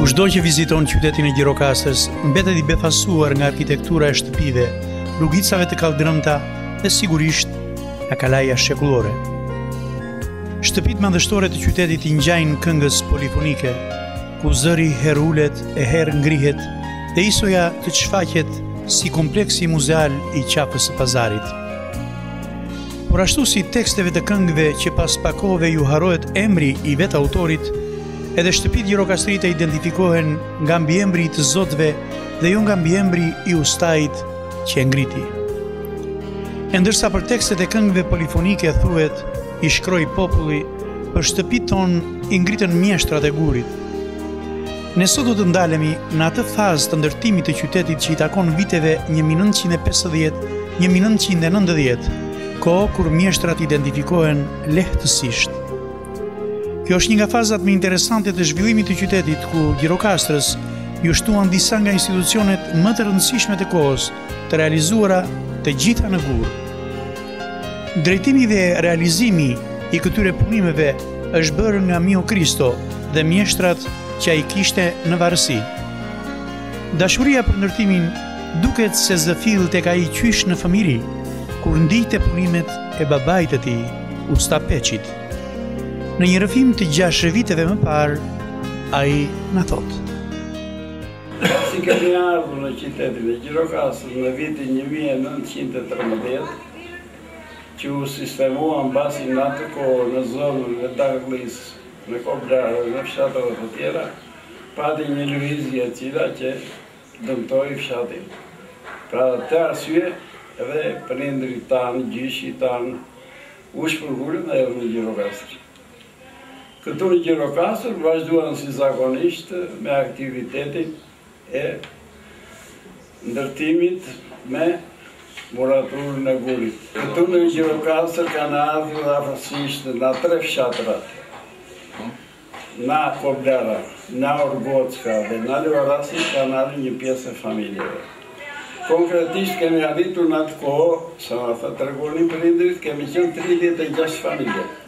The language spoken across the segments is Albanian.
Kushdo që viziton qytetin e Gjirokastrës, mbetet i befasuar nga arkitektura e shtëpive, rrugicave të kalldrëmta dhe sigurisht nga kalaja shekullore. Shtëpitë madhështore të qytetit i ngjajnë këngës polifonike, ku zëri herë ulet e herë ngrihet dhe isoja të shfaqet si kompleksi muzeal i Qafës së Pazarit. Por ashtu si teksteve të këngëve që pas pak kohëve u harrohet emri i vetë autorit, edhe shtëpitë gjirokastrite identifikohen nga mbiemri i të zotëve dhe jo nga mbiemri i ustait që e ngriti. E ndërsa për tekstet e këngëve polifonike thuhet, i shkroi populli, për shtëpitë thonë i ngritën mjeshtrat e gurit. Ne sot do të ndalemi në atë fazë të ndërtimit të qytetit që i takon viteve 1950-1990, kohë kur mjeshtrat identifikohen lehtësisht. Kjo është një nga fazat më interesante të zhvillimit të qytetit ku Gjirokastrës iu shtuan disa nga institucionet më të rëndësishme të kohës, të realizuara të gjitha në gur. Drejtimi dhe realizimi i këtyre punimeve është bërë nga Mio Kristo dhe mjeshtrat që ai kishte në varësi. Dashuria për ndërtimin duket se zë fill tek ai qysh në fëmijëri, kur ndiqte punimet e babait të tij, usta Peçit. Në një rrëfim të gjashë viteve më parë, ai na thotë. Pasi kemi ardhur në qytetin e Gjirokastrës në vitin një mijë e nëntëqind e trembëdhjetë, që u sistemuan mbasi në atë kohë në zonën e Dangëllisë, në Koblar dhe në fshatrat e tjera, pati një lëvizje e cila që dëmtoi fshatin. Për këtë arsye edhe prindërit tanë, gjyshërit tanë u shpërngulën dhe erdhën në Gjirokastër. Këtu në Gjirokastër vazhduan si zakonisht me aktivitetin e ndërtimit me muraturën e gurit. Këtu në Gjirokastër kanë ardhur afërsisht nga tre fshatrat, nga Koblara, nga Orgocka dhe nga Luarasi kanë ardhur një pjesë e familjeve. Konkretisht kemi arritur në atë kohë, sa më tregonin prindërit, kemi qenë 36 familje.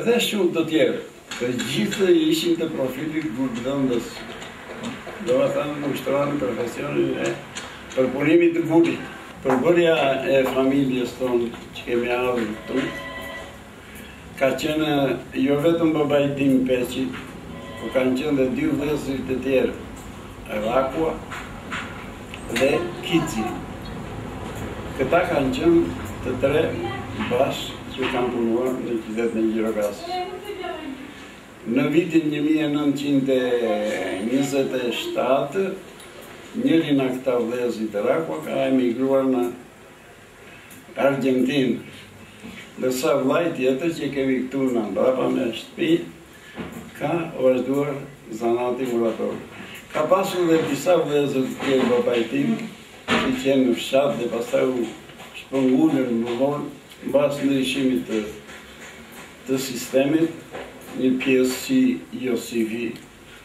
Edhe shumë të tjerë, të gjithë ishin të profilit gurgdhendës, domethënë ushtronin profesionin e përpunimit të gurit. Përbërja e familjes tonë që kemi ardhur këtu ka qenë jo vetëm babai im Peçi, por kanë qenë dhe dy vëllezërit e tjerë, Rakua dhe Kiçi. Këta kanë qenë të tre bashkë që kanë punuar në qytetin e Gjirokastrës. Në vitin një mijë e nëntëqind e njëzet e shtatë, njëri nga këta vëllezërit Rakua ka emigruar në Argjentinë, ndërsa vëllai tjetër që kemi këtu nga mbrapa me shtëpi, ka vazhduar zanatin, murator. Ka pasur dhe disa vëllezër të tjerë babai im, që qenë në fshat dhe pastaj u shpërngulën më vonë mbas ndryshimit të të sistemit, një pjesë si Josifi,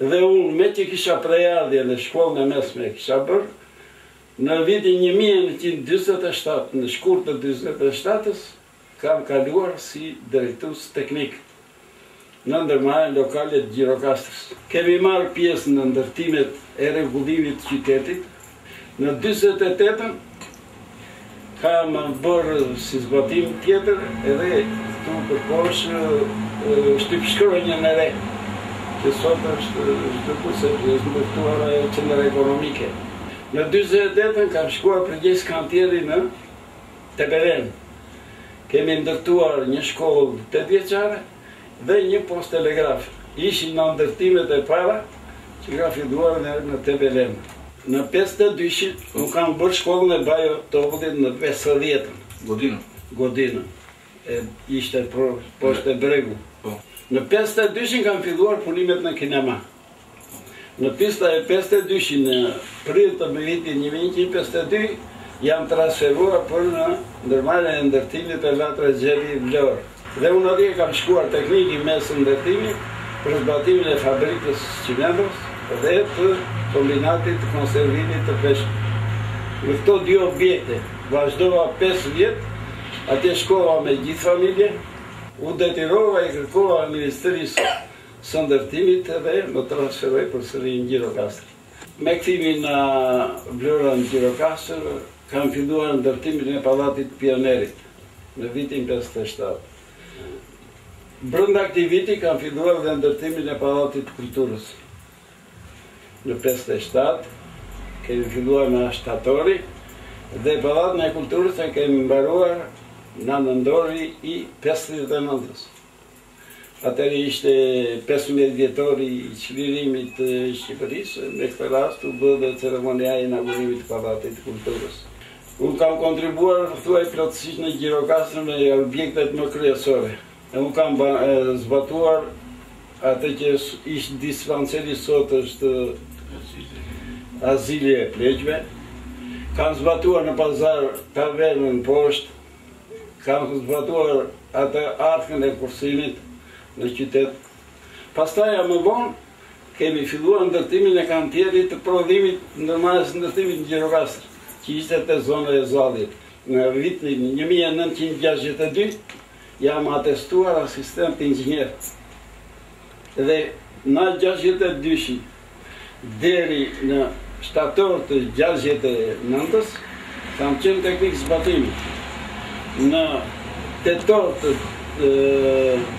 Dhe unë meqë kisha prejardhje në shkollën e mesme e kisha bërë, në vitin një mijë e nëntëqind e dyzet e shtatë, në shkurt të dyzet e shtatës, kam kaluar si drejtues teknik në ndërmarrjen lokale të Gjirokastrës. Kemi marrë pjesë në ndërtimet e rregullimit të qytetit, Në dyzet e tetën kam bërë si zbatim tjetër edhe këtu përposh shtypshkronjën e re që sot është të kusë që është ndërtuar qendra ekonomike. Në dyzet e tetën kam shkuar përgjegjës kantieri në Tepelenë. Kemi ndërtuar një shkollë tetëvjeçare, dhe një postë-telegraf ishin nga ndërtimet e para që ka filluar në, në Tepelenë. Në pesëdhjetë e dyshin unë kam bërë shkollën e Bajo Topullit në pesëdhjetën. Godinën. Godinën. Ishte poshtë te bregu. Po. Në pesëdhjetë e dyshin kam filluar punimet në kinema. Në pista e pesëdhjetë e dy që në prill të vitit një mijë e nëntëqind e pesëdhjetë e dy jam transferuar për në ndërmarrjen e ndërtimit të Latra Gjeli Vlorë dhe unë atje kam shkuar teknik i mesëm ndërtimit për zbatimin e fabrikës së çimentos dhe të kombinatit të konservimit të peshkut. Në këto dy objekte vazhdova 5 vjet, atje shkova me gjithë familje, u detyrova i kërkova ministrisë së ndërtimit dhe më transferoi përsëri në Gjirokastër. Me kthimin nga Vlora në Gjirokastër kam filluar ndërtimin e Pallatit të Pionierit në vitin pesëdhjetë e shtatë. Brenda këtij viti kam filluar dhe ndërtimin e Pallatit të Kulturës. Në pesëdhjetë e shtatë kemi filluar nga shtatori dhe Pallatin e Kulturës e kemi mbaruar nga nëntori i pesëdhjetë e nëntës. Atëherë ishte pesëmbëdhjetë vjetori i çlirimit të Shqipërisë, me këtë rast u bë dhe ceremonia e inaugurimit të Pallatit të Kulturës. Unë kam kontribuar thuaj plotësisht në Gjirokastrën me objektet më kryesore. Unë kam zbatuar atë që ish-dispanseri sot është azili i pleqve, kam zbatuar në pazar tavernën poshtë, Kam zbatuar atë arkën e kursimit në qytet. Pastaj më vonë kemi filluar ndërtimin e kantierit të prodhimit ndërmarrjes së ndërtimit në Gjirokastër, që ishte te zona e Zallit. Në vitin një mijë e nëntëqind e gjashtëdhjetë e dy jam atestuar asistent inxhinier. dhe nga gjashtëdhjetë e dyshit deri në shtator të gjashtëdhjetë e nëntës kam qenë teknik zbatimi. Në tetor të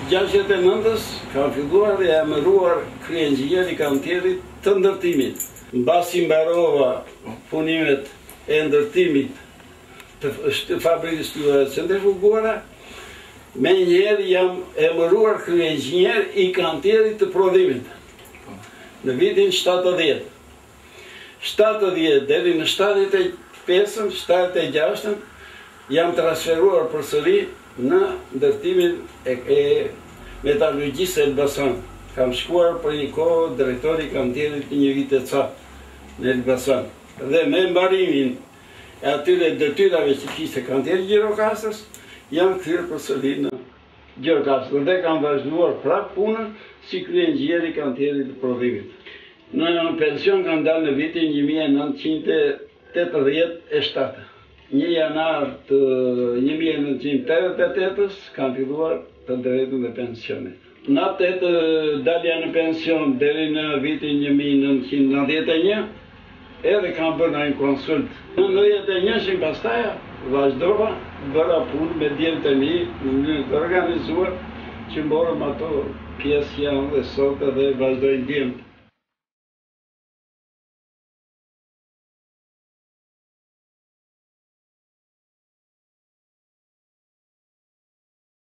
gjashtëdhjetë e nëntës kam filluar dhe jam emëruar kryeinxhinier i kantierit të ndërtimit. Mbasi mbarova punimet e ndërtimit Fabrikës tubave të centrifuguara, menjëherë jam emëruar kryeinxhinier i kantierit të prodhimit. Në vitin 70. 70 deri në 75-ën, 76-ën jam transferuar përsëri në ndërtimin e metalurgjisë në Elbasan. Kam shkuar për një kohë drejtor i kantierit për një vit e ca në Elbasan. Dhe me mbarimin e atyre detyrave që kishte kantieri i Gjirokastrës, jam kthyer përsëri në Gjirokastër dhe kam vazhduar prapë punën si kryeinxhinier i kantierit të prodhimit. Në pension kam dalë në vitin një mijë e nëntëqind e tetëdhjetë e shtatë. Një janar të një mijë e nëntëqind e tetëdhjetë e tetës kam filluar të drejtën e pensionit. Nga tetë dalja në pension deri në vitin një mijë e nëntëqind e nëntëdhjetë e një, edhe kam bërë ndonjë konsultë. Në nëntëdhjetë e njëshin pastaj vazhdova, bëra punë me djemtë e mi në mënyrë të organizuar, që morëm ato pjesë që janë dhe sot edhe vazhdojnë djemtë.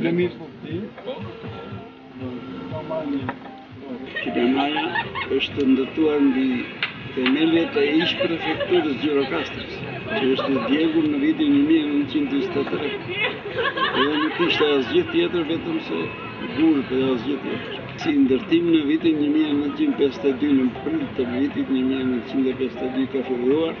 Blemirë për ti. Qytetarja është ndërtuar mbi themeljet e ish-prefekturës së Gjirokastrës, që është djegur në vitin 1923. Edhe nuk ishte asgjë tjetër vetëm se gurë për asgjë tjetër. Si ndërtim në vitin 1952, në prill të vitit 1952 ka filluar,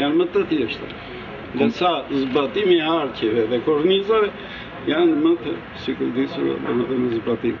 janë më të thjeshta, ndërsa zbatimi i harqeve dhe kornizave janë më të sikurdisura domethënë në zbatim.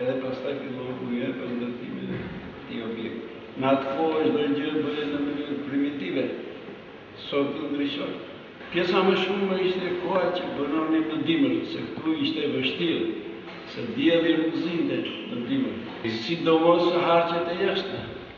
Edhe pastaj filloi puna për ndërtimin e këtij objekti. Në atë kohë çdo gjë bëhej në mënyrë primitive. Sot ndryshon. Pjesa më shumë ishte koha që punonim në dimër, se këtu ishte vështirë, se dielli nuk zinte në dimër. Sidomos harqet e jashtme.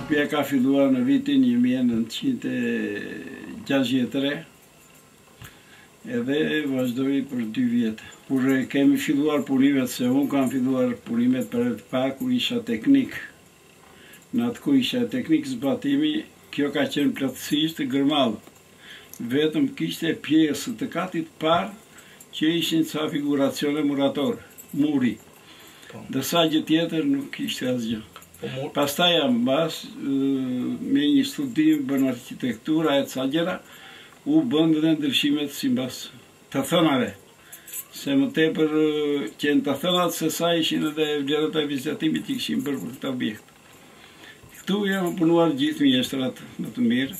Shpia ka filluar në vitin një mijë e nëntëqind e gjashtëdhjetë e tre edhe vazhdoi për dy vjet. Kur e kemi filluar punimet, se unë kam filluar punimet për herë të parë kur isha teknik. Në atë kohë isha teknik zbatimi, kjo ka qenë plotësisht gërmadhë. Vetëm kishte pjesë të katit të parë që ishin ca figuracione muratorë, muri. Po. Ndërsa gjë tjetër nuk kishte asgjë. Po, Pastaj simbas me një studim bërë arkitektura e ca gjëra u bënë dhe ndryshimet sipas të thënave. Se më tepër qenë të thënat se sa ishin edhe vlerat e vizatimit që kishin bërë për këtë objekt. Këtu kanë punuar gjithë mjeshtrat më të mirë,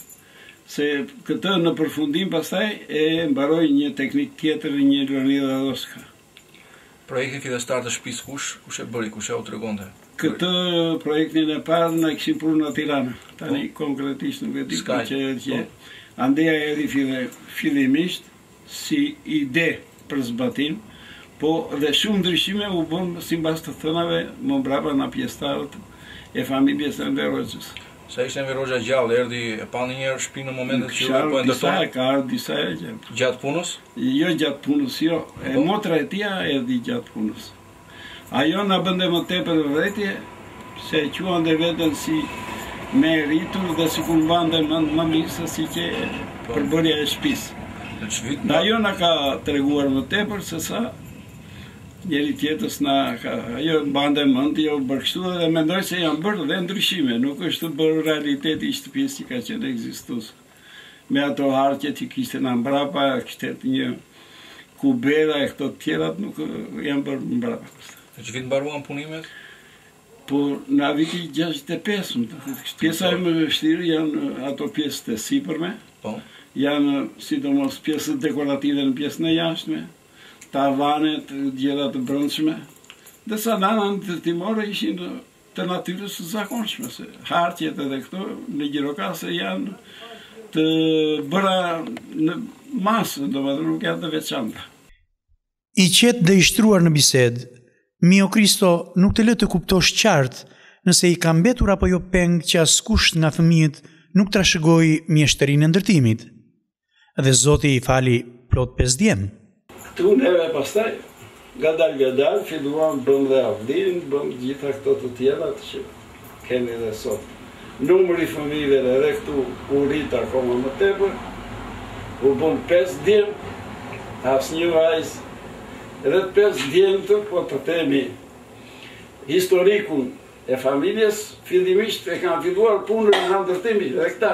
se këtë në përfundim pastaj e mbaroi një teknik tjetër një Leonida Doska. Projekti fillestar të shpisë kush, kush e bëri, kush ja u tregonte? Këtë projektin e parë na kishin prurë nga Tirana. Tani po. konkretisht nuk e di për çfarë e tjera. Po. Andej erdhi file, fillimisht si ide për zbatim, po dhe shumë ndryshime u bënë simbas të thënave më mbrapa nga pjestarët e familjes Enver Hoxhës. Sa ishte Enver Hoxha gjallë, erdhi e pa ndonjëherë shpinë në momentet që ju po e ndërtonit? Disa herë ka ardhur, disa herë. Gjatë punës? Jo gjatë punës, jo. E po. motra e tija erdhi gjatë punës. Ajo na bënte më tepër vërejtje, se e quante veten si më e rritur dhe sikur mbante mend, më mirë se si qe po. përbërja e shpisë. Në ç'vit? Ajo na ka treguar më tepër se sa Njeri tjetër s'na ka, ajo mbante mend, jo bërë kështu dhe mendoj se janë bërë dhe ndryshime, nuk është bërë realiteti i shtëpisë që ka qenë ekzistuese. Me ato harqe që kishte nga mbrapa, kishte një kube e këto të tjerat nuk janë bërë mbrapa pastaj. Në ç'vit mbaruan punimet? Po në vitin 65, domethënë, pjesa më e vështirë janë ato pjesë të sipërme, po. janë sidomos pjesët dekorative në pjesën e jashtme, tavanet gjitha të brëndshme, dhe sa nga ana ndërtimore ishin të natyrës të zakonshme, se hartjet edhe këto në Gjirokastër janë të bëra në masë, domethënë nuk janë të veçanta. I qetë dhe i shtruar në bisedë, Mio Kristo nuk të lë të kuptosh qartë nëse i ka mbetur apo jo peng që askush nga fëmijët nuk trashëgoi mjeshtërinë e ndërtimit. Dhe Zoti i fali plot pesë djem. Këtu neve pastaj, gadal gadal, filluam bëmë dhe avllinë, bëmë të gjitha këto të tjerat që kemi dhe sot. Numri i fëmijëve edhe këtu u rrit akoma më tepër, u bënë pesë djem, asnjë vajzë, edhe të pesë djemtë po të themi historikun e familjes, fillimisht kanë filluar punën në ndërtim dhe këta,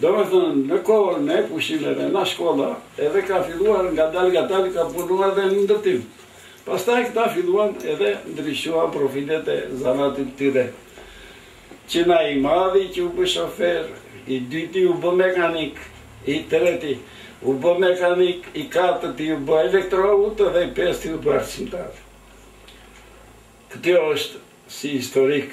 Domethënë, në kohën e pushimeve nga shkolla, edhe ka filluar ngadalë ngadalë ka punuar edhe në ndërtim. Pastaj këta filluan edhe ndryshuan profilet e zanatit të tyre. Që nga i madhi që u bë shofer, i dyti u bë mekanik, i treti u bë mekanik, i katërti u bë elektroauto dhe i pesti u bë arsimtar. Kjo është si historik.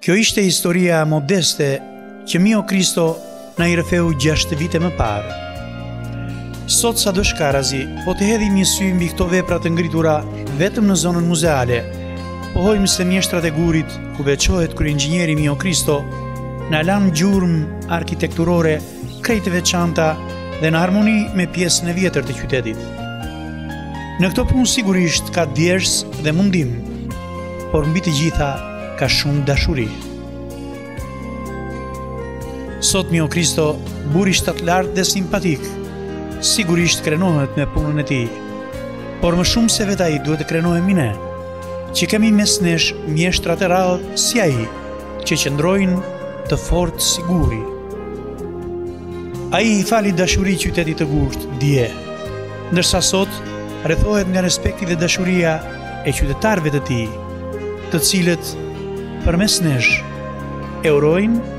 Kjo ishte historia modeste që Mio Kristo na i rrëfeu 6 vite më parë. Sot sado shkarazi, po të hedhim një sy mbi këto vepra të ngritura vetëm në zonën muzeale, pohojmë se mjeshtrat e gurit ku veçohet kryeinxhinieri Mio Kristo, na lanë gjurmë arkitekturore krejt të veçanta dhe në harmoni me pjesën e vjetër të qytetit. Në këto punë sigurisht ka djersë dhe mundim, por mbi të gjitha ka shumë dashuri. Sot Mio Kristo, burri shtatlartë dhe simpatik, sigurisht krenohet me punën e tij, por më shumë se vetë ai duhet të krenohemi ne, që kemi mes nesh mjeshtra të rrallë si ai, që qëndrojnë të fortë si guri. Ai i fali dashuri qytetit të gurtë, dje, ndërsa sot rrethohet nga respekti dhe dashuria e qytetarëve të tij, të cilët përmes nesh e urojnë